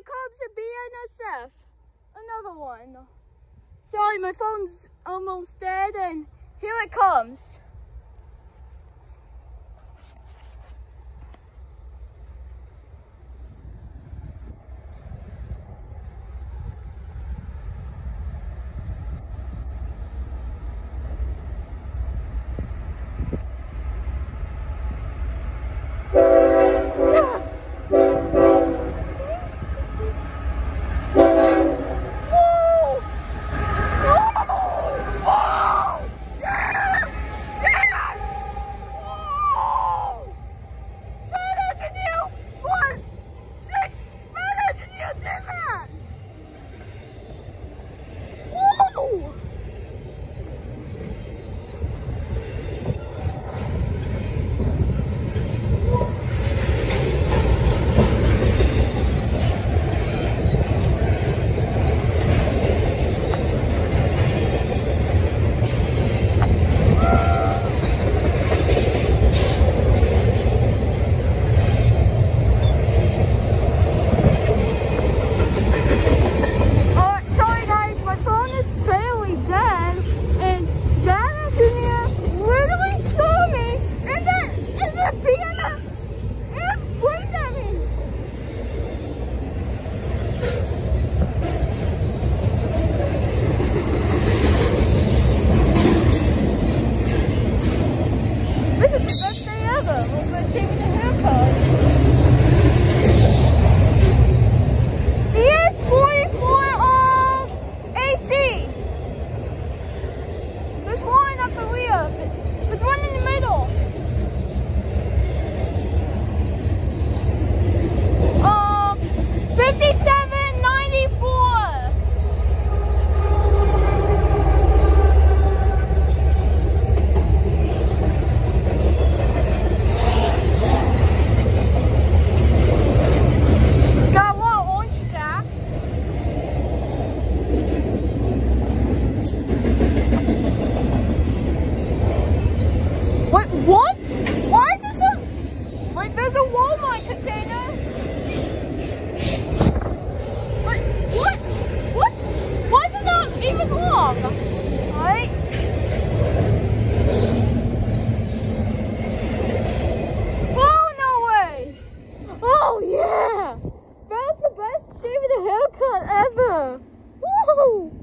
here comes the BNSF. Another one. Sorry, my phone's almost dead and here it comes. We'll go take it What? Why is this a... like? there's a Walmart container. What? What? Why is it not even warm? Right? Oh, no way. Oh, yeah. The best shave and haircut ever. Whoa.